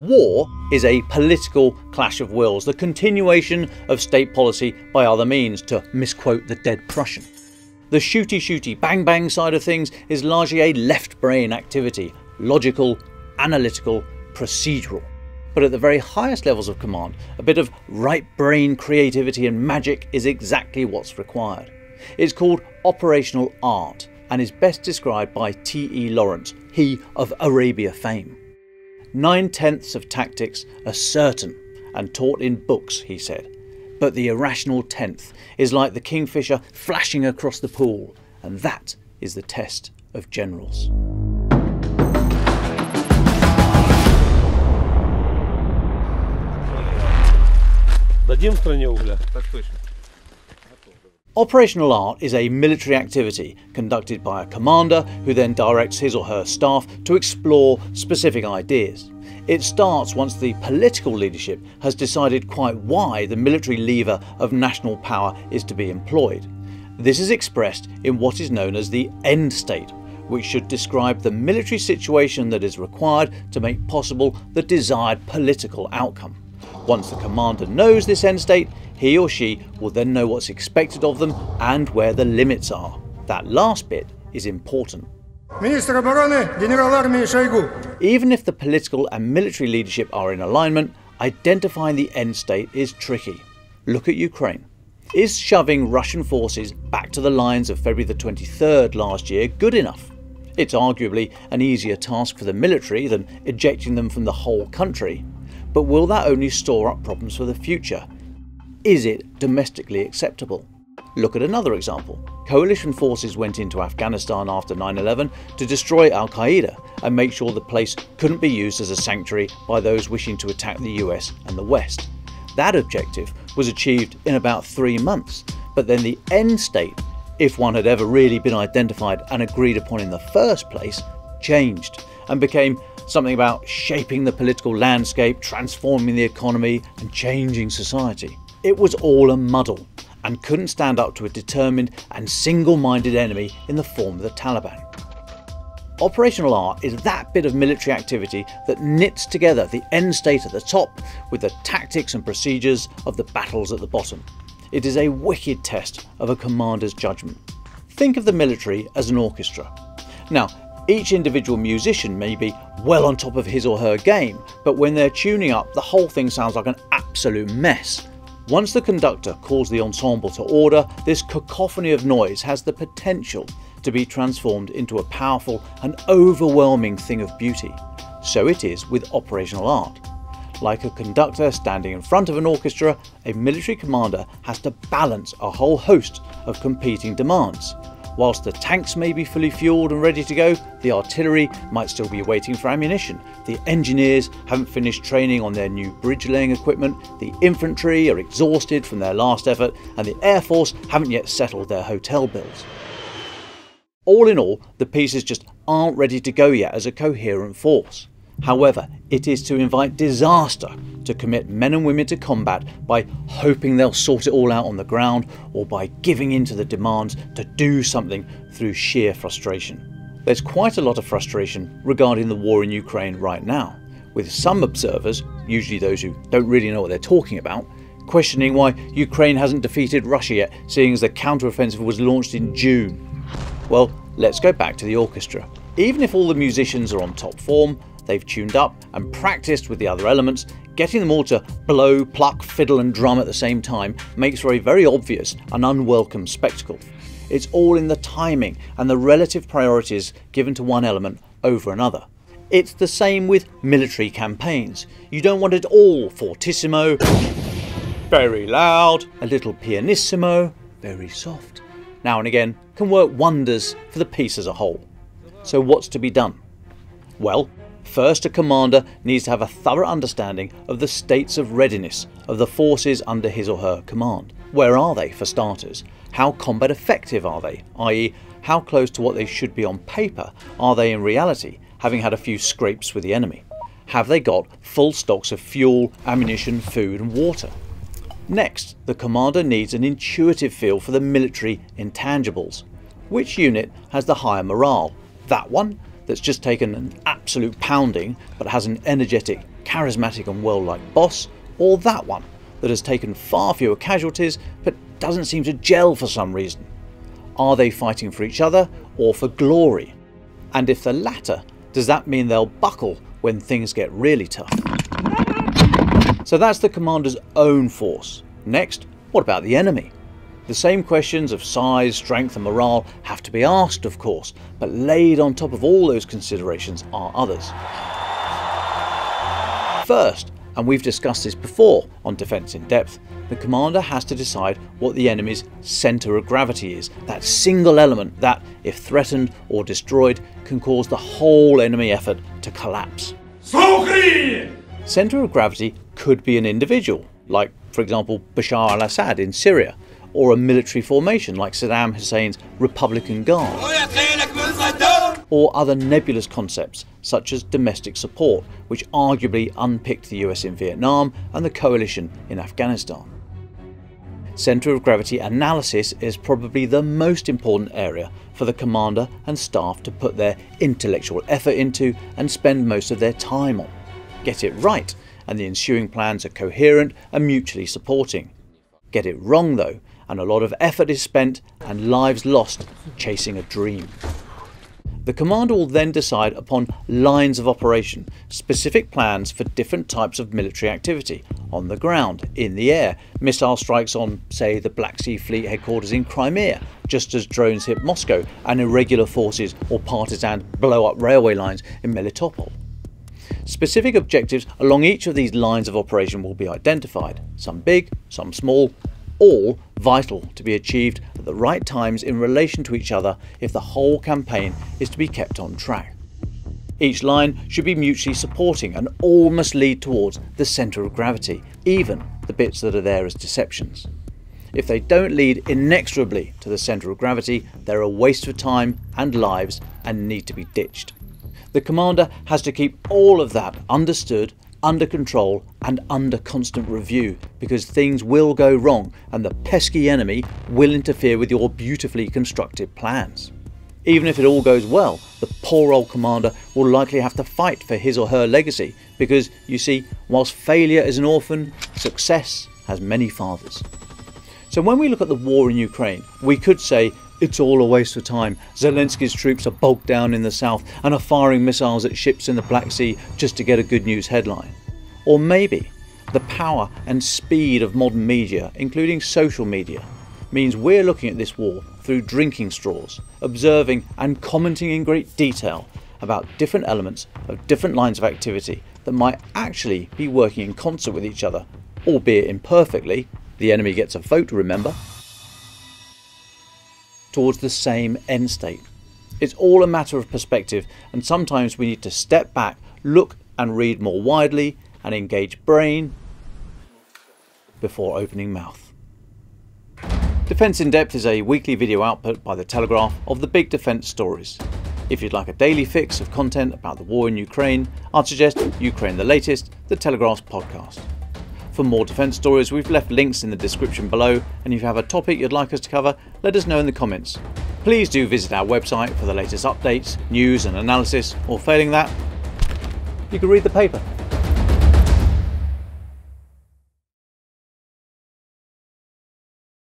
War is a political clash of wills, the continuation of state policy by other means, to misquote the dead Prussian. The shooty shooty bang bang side of things is largely a left brain activity, logical, analytical, procedural. But at the very highest levels of command, a bit of right brain creativity and magic is exactly what's required. It's called operational art and is best described by T.E. Lawrence, he of Arabia fame. Nine tenths of tactics are certain and taught in books, he said. But the irrational tenth is like the kingfisher flashing across the pool, and that is the test of generals. Дадим стране угля? Так точно. Operational art is a military activity conducted by a commander who then directs his or her staff to explore specific ideas. It starts once the political leadership has decided quite why the military lever of national power is to be employed. This is expressed in what is known as the end state, which should describe the military situation that is required to make possible the desired political outcome. Once the commander knows this end state, he or she will then know what's expected of them and where the limits are. That last bit is important. Even if the political and military leadership are in alignment, identifying the end state is tricky. Look at Ukraine. Is shoving Russian forces back to the lines of February the 23rd last year good enough? It's arguably an easier task for the military than ejecting them from the whole country. But will that only store up problems for the future? Is it domestically acceptable? Look at another example. Coalition forces went into Afghanistan after 9 11 to destroy Al Qaeda and make sure the place couldn't be used as a sanctuary by those wishing to attack the US and the West. That objective was achieved in about three months, but then the end state, if one had ever really been identified and agreed upon in the first place, changed and became something about shaping the political landscape, transforming the economy, and changing society. It was all a muddle and couldn't stand up to a determined and single minded enemy in the form of the Taliban. Operational art is that bit of military activity that knits together the end state at the top with the tactics and procedures of the battles at the bottom. It is a wicked test of a commander's judgment. Think of the military as an orchestra. Now, each individual musician may be well on top of his or her game, but when they're tuning up, the whole thing sounds like an absolute mess. Once the conductor calls the ensemble to order, this cacophony of noise has the potential to be transformed into a powerful and overwhelming thing of beauty. So it is with operational art. Like a conductor standing in front of an orchestra, a military commander has to balance a whole host of competing demands. Whilst the tanks may be fully fueled and ready to go, the artillery might still be waiting for ammunition. The engineers haven't finished training on their new bridge laying equipment, the infantry are exhausted from their last effort, and the Air Force haven't yet settled their hotel bills. All in all, the pieces just aren't ready to go yet as a coherent force. However, it is to invite disaster to commit men and women to combat by hoping they'll sort it all out on the ground or by giving in to the demands to do something through sheer frustration. There's quite a lot of frustration regarding the war in Ukraine right now, with some observers, usually those who don't really know what they're talking about, questioning why Ukraine hasn't defeated Russia yet, seeing as the counteroffensive was launched in June. Well, let's go back to the orchestra. Even if all the musicians are on top form, they've tuned up and practiced with the other elements, getting them all to blow, pluck, fiddle, and drum at the same time makes for a very obvious and unwelcome spectacle. It's all in the timing and the relative priorities given to one element over another. It's the same with military campaigns. You don't want it all fortissimo, very loud, a little pianissimo, very soft. Now and again can work wonders for the piece as a whole. So, what's to be done? Well, first, a commander needs to have a thorough understanding of the states of readiness of the forces under his or her command. Where are they, for starters? How combat effective are they, i.e., how close to what they should be on paper are they in reality, having had a few scrapes with the enemy? Have they got full stocks of fuel, ammunition, food, and water? Next, the commander needs an intuitive feel for the military intangibles. Which unit has the higher morale? That one that's just taken an absolute pounding but has an energetic, charismatic and well liked boss, or that one that has taken far fewer casualties but doesn't seem to gel for some reason? Are they fighting for each other or for glory? And if the latter, does that mean they'll buckle when things get really tough? So that's the commander's own force. Next, what about the enemy? The same questions of size, strength, and morale have to be asked, of course, but laid on top of all those considerations are others. First, and we've discussed this before on Defence in Depth, the commander has to decide what the enemy's centre of gravity is, that single element that, if threatened or destroyed, can cause the whole enemy effort to collapse. Centre of gravity could be an individual, like, for example, Bashar al Assad in Syria, or a military formation like Saddam Hussein's Republican Guard, or other nebulous concepts such as domestic support, which arguably unpicked the US in Vietnam and the coalition in Afghanistan. Centre of gravity analysis is probably the most important area for the commander and staff to put their intellectual effort into and spend most of their time on. Get it right, and the ensuing plans are coherent and mutually supporting. Get it wrong though, and a lot of effort is spent and lives lost chasing a dream. The commander will then decide upon lines of operation, specific plans for different types of military activity on the ground, in the air, missile strikes on, say, the Black Sea Fleet headquarters in Crimea, just as drones hit Moscow and irregular forces or partisans blow up railway lines in Melitopol. Specific objectives along each of these lines of operation will be identified, some big, some small, all vital to be achieved at the right times in relation to each other if the whole campaign is to be kept on track. Each line should be mutually supporting and all must lead towards the centre of gravity, even the bits that are there as deceptions. If they don't lead inexorably to the centre of gravity, they're a waste of time and lives and need to be ditched. The commander has to keep all of that understood under control and under constant review because things will go wrong and the pesky enemy will interfere with your beautifully constructed plans. Even if it all goes well, the poor old commander will likely have to fight for his or her legacy because, you see, whilst failure is an orphan, success has many fathers. So when we look at the war in Ukraine, we could say it's all a waste of time. Zelensky's troops are bogged down in the south and are firing missiles at ships in the Black Sea just to get a good news headline. Or maybe the power and speed of modern media, including social media, means we're looking at this war through drinking straws, observing and commenting in great detail about different elements of different lines of activity that might actually be working in concert with each other, albeit imperfectly. The enemy gets a vote, remember towards the same end state. It's all a matter of perspective, and sometimes we need to step back, look and read more widely, and engage brain before opening mouth. Defence in Depth is a weekly video output by The Telegraph of the big defence stories. If you'd like a daily fix of content about the war in Ukraine, I'd suggest Ukraine the Latest, The Telegraph's podcast. For more defence stories, we've left links in the description below, and if you have a topic you'd like us to cover, let us know in the comments. Please do visit our website for the latest updates, news and analysis, or failing that, you can read the paper.